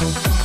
Bye.